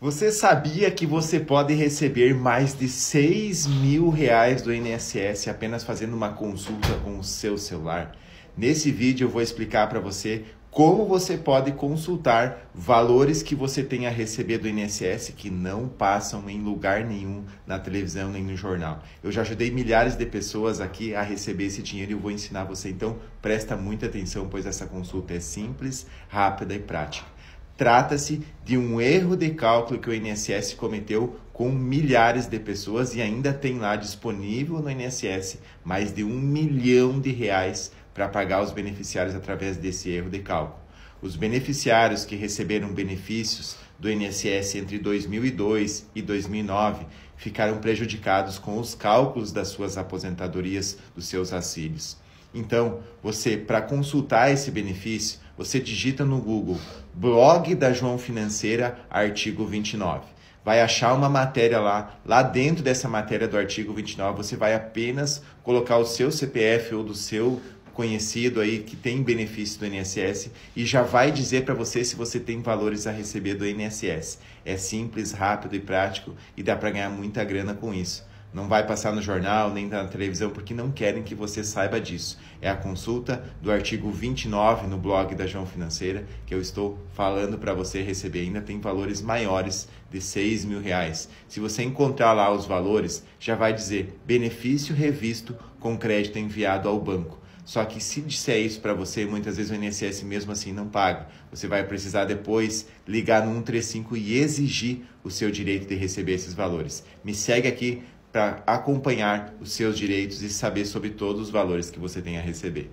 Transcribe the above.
Você sabia que você pode receber mais de 6 mil reais do INSS apenas fazendo uma consulta com o seu celular? Nesse vídeo eu vou explicar para você como você pode consultar valores que você tem a receber do INSS que não passam em lugar nenhum na televisão nem no jornal. Eu já ajudei milhares de pessoas aqui a receber esse dinheiro e eu vou ensinar você. Então, presta muita atenção, pois essa consulta é simples, rápida e prática. Trata-se de um erro de cálculo que o INSS cometeu com milhares de pessoas e ainda tem lá disponível no INSS mais de um milhão de reais para pagar os beneficiários através desse erro de cálculo. Os beneficiários que receberam benefícios do INSS entre 2002 e 2009 ficaram prejudicados com os cálculos das suas aposentadorias, dos seus auxílios. Então, você, para consultar esse benefício, você digita no Google blog da João Financeira, artigo 29. Vai achar uma matéria lá, lá dentro dessa matéria do artigo 29, você vai apenas colocar o seu CPF ou do seu conhecido aí que tem benefício do INSS e já vai dizer para você se você tem valores a receber do INSS. É simples, rápido e prático e dá para ganhar muita grana com isso não vai passar no jornal nem na televisão porque não querem que você saiba disso. É a consulta do artigo 29 no blog da João Financeira que eu estou falando para você receber. Ainda tem valores maiores de 6 mil reais. Se você encontrar lá os valores, já vai dizer benefício revisto com crédito enviado ao banco. Só que se disser isso para você, muitas vezes o INSS mesmo assim não paga. Você vai precisar depois ligar no 135 e exigir o seu direito de receber esses valores. Me segue aqui para acompanhar os seus direitos e saber sobre todos os valores que você tem a receber.